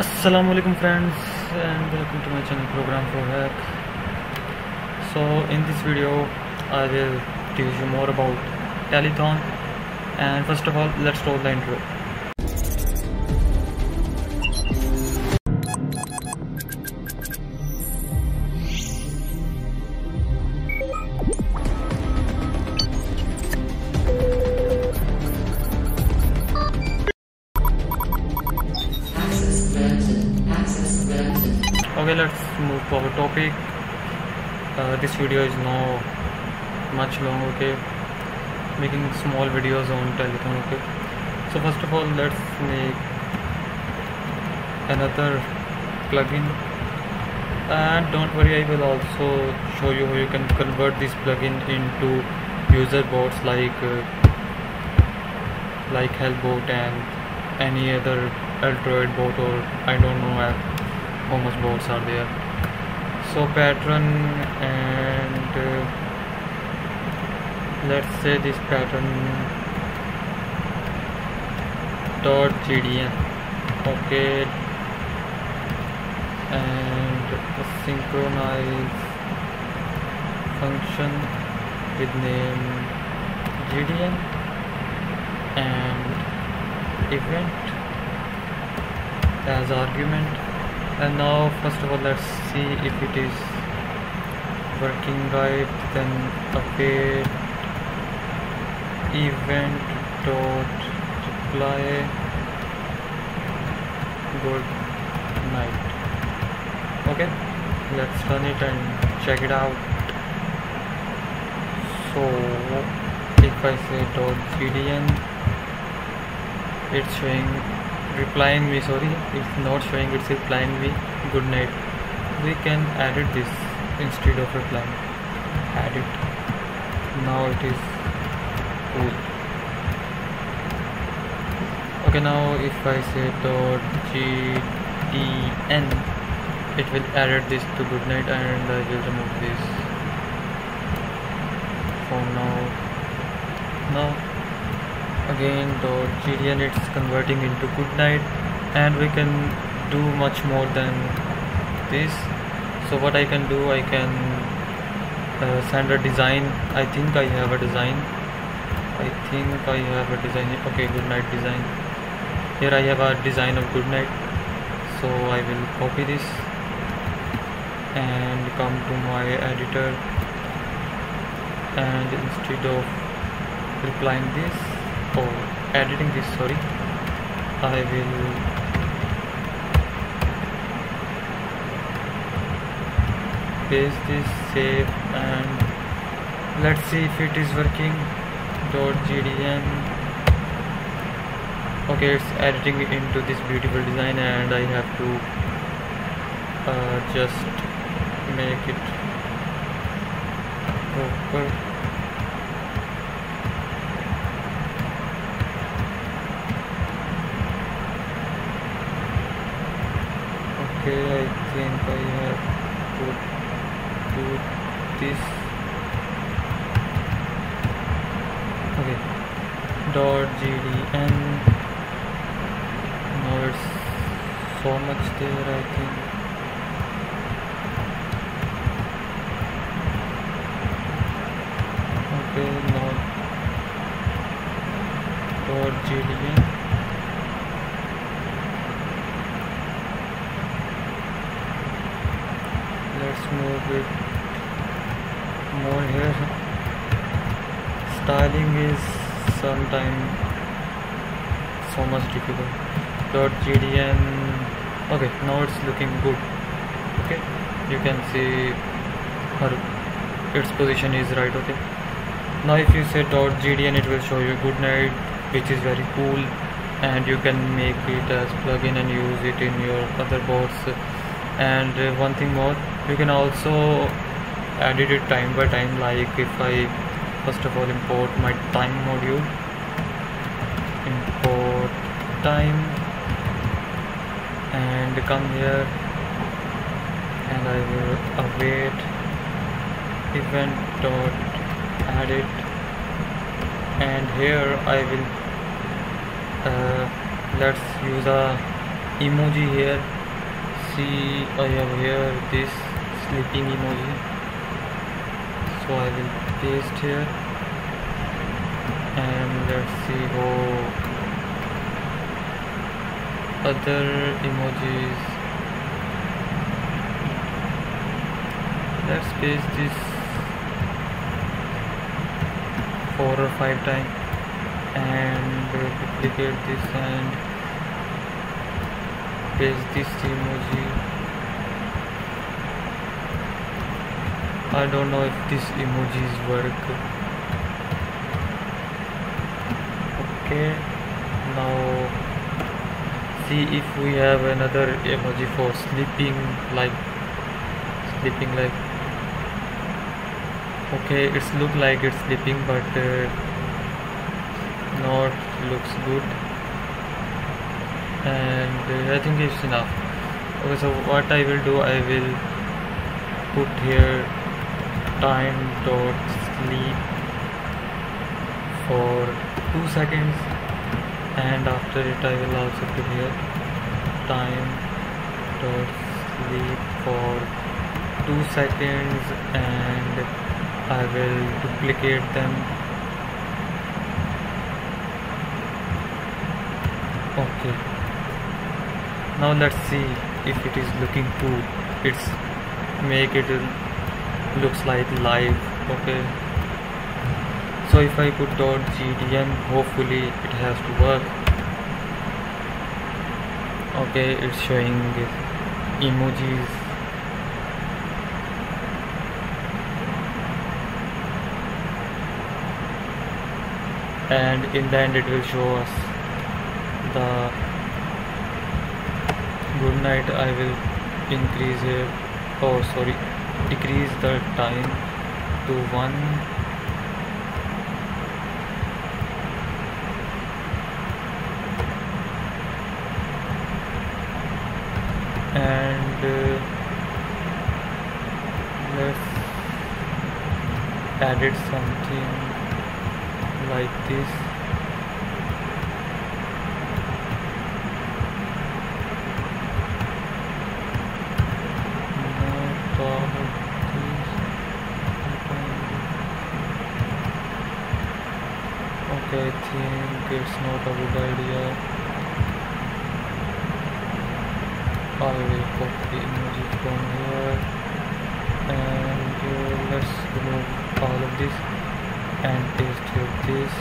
Assalamu alaikum friends and welcome to my channel program for hack so in this video I will teach you more about telethon. And first of all let's roll the intro to our topic. Uh, this video is no much long okay? Making small videos on telethon okay? So first of all let's make another plugin. And don't worry I will also show you how you can convert this plugin into user bots like uh, like Hellbot and any other Ultroid bot or I don't know how much bots are there so pattern and uh, let's say this pattern dot gdn okay. And synchronize function with name gdn and event as argument and now first of all let's see if it is working right. Then update event dot reply. Good night. Okay let's run it and check it out. So if I say dot gdn it's showing replying me sorry it's not showing it's replying me good night. We can edit this instead of replying. Add it. Now it is cool. Okay now if I say dot gdn it will edit this to good night and I will remove this. For now. Now again dot gdn it's converting into good night and we can do much more than this. So what I can do I can uh, send a design. I think I have a design. I think I have a design. Okay good night design. Here I have a design of good night. So I will copy this and come to my editor. And instead of replying this or editing this sorry. I will paste this save and let's see if it is working. dot gdn okay it's editing into this beautiful design and I have to uh, just make it proper okay I think I have to do this. Okay. Dot gdn now it's so much there I think. Okay now dot gdn move it more here. Styling is sometimes so much difficult. Dot gdn okay now it's looking good. Okay you can see her its position is right okay. Now if you say dot gdn it will show you good night which is very cool and you can make it as plugin and use it in your other boards. And uh, one thing more you can also edit it time by time like if I first of all import my time module. Import time. And come here. And I will await event dot edit and here I will uh, let's use a emoji here. See I have here this sleeping emoji so I will paste here and let's see how other emojis. Let's paste this four or five times and duplicate this and paste this emoji I don't know if these emojis work. Okay now see if we have another emoji for sleeping like sleeping like. Okay it's look like it's sleeping but uh, not looks good. And uh, I think it's enough. Okay so what I will do I will put here time dot sleep for 2 seconds and after it I will also put here time dot sleep for 2 seconds and I will duplicate them. Okay. Now let's see if it is looking cool. It's make it looks like live okay? So if I put dot gdn hopefully it has to work. Okay it's showing emojis. And in the end it will show us the good night. I will increase it. Oh sorry decrease the time to 1 and uh, let's added something like this okay I think it's not a good idea. I will copy emoji from here. And uh, let's remove all of this and paste here this.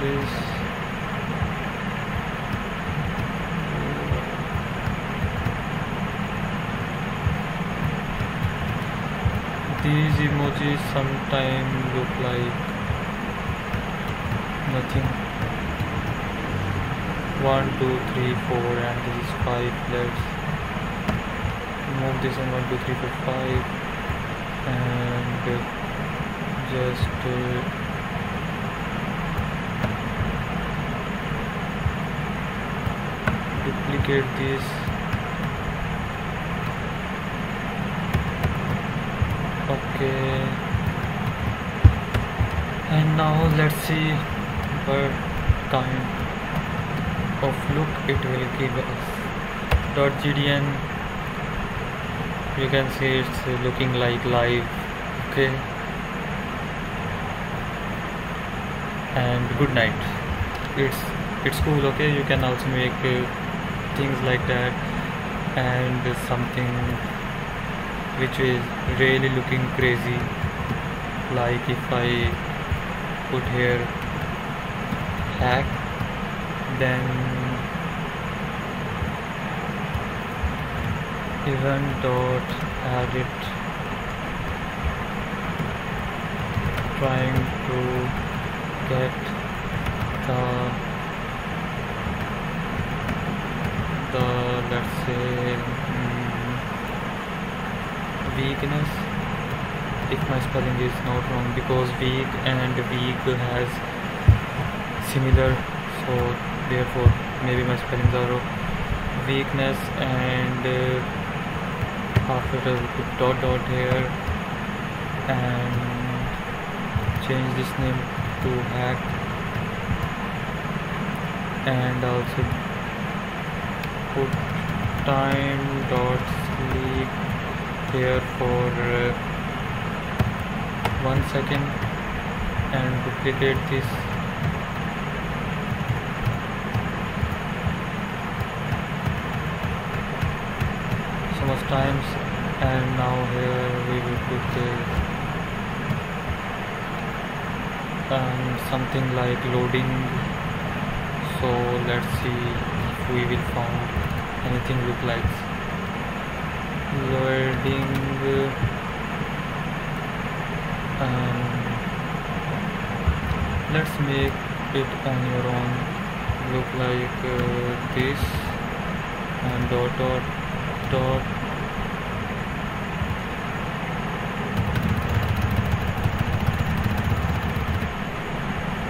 This these emojis sometimes look like nothing. One two three four and this is five. Let's move this and one two three four five. And just uh, duplicate this okay. And now let's see what kind of look it will give us. Dot gdn you can see it's looking like live. Okay. And good night. It's it's cool okay? You can also make uh, things like that and something which is really looking crazy. Like if I put here hack then event dot edit trying to get the the let's say weakness if my spelling is not wrong because weak and weak has similar so therefore maybe my spellings are wrong. Weakness and uh, after put dot dot here and change this name to hack and also put time dot sleep here for uh, one second and duplicate this. So much times and now here we will put the um, something like loading. So let's see if we will found anything look like loading. Um, let's make it on your own. Look like uh, this. And dot dot dot.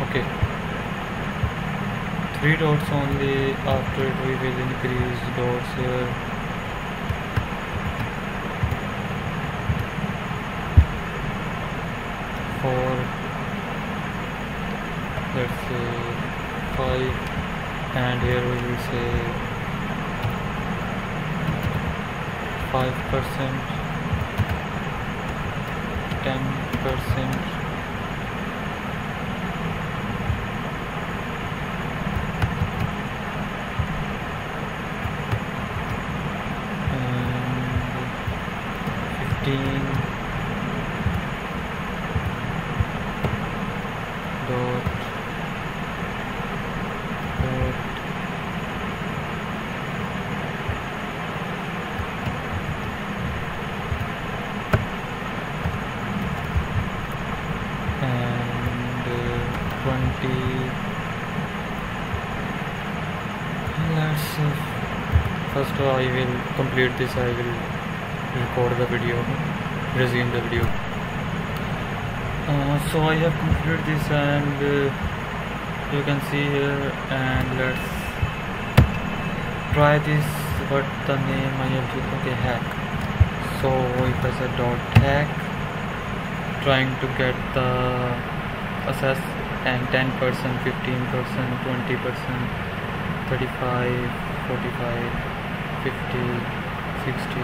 Okay. Three dots only after we will increase dots here 5 and here we will say 5 percent 10 percent. First I will complete this I will record the video resume the video. Uh, so I have completed this and uh, you can see here and let's try this what the name I have used okay hack. So if I say dot hack trying to get the assess and 10 percent 15 percent 20 percent 35 45 50 60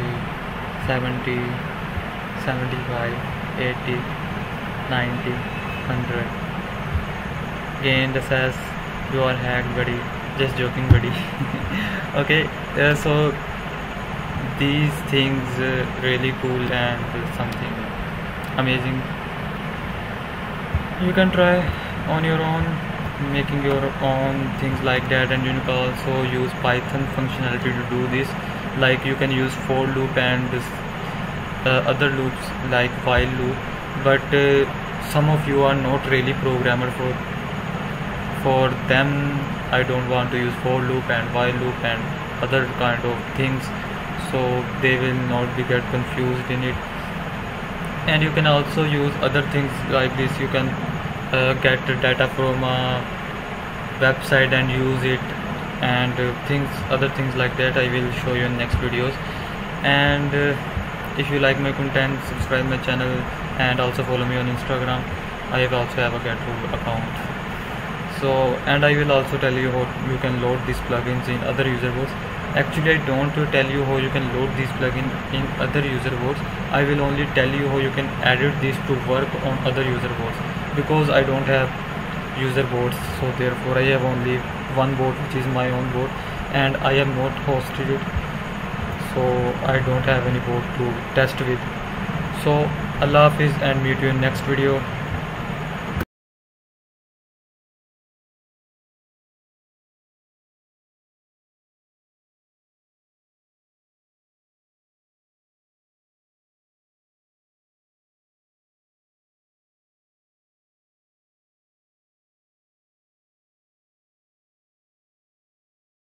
70 75 80 90 100 gain the says you are hacked buddy. Just joking buddy. Okay uh, so these things uh, really cool and something amazing. You can try on your own making your own things like that and you can also use python functionality to do this. Like you can use for loop and this, uh, other loops like while loop. But uh, some of you are not really programmer for for them. I don't want to use for loop and while loop and other kind of things. So they will not be get confused in it. And you can also use other things like this. You can uh, get data from a website and use it and uh, things other things like that. I will show you in next videos. And uh, if you like my content subscribe my channel and also follow me on instagram. I also have a GitHub account. So and i will also tell you how you can load these plugins in other user bots. Actually i don't tell you how you can load these plugins in other user bots. I will only tell you how you can edit these to work on other user bots because i don't have user bots so therefore i have only one board which is my own board and i am not hosted it. So i don't have any board to test with. So allah hafiz and meet you in next video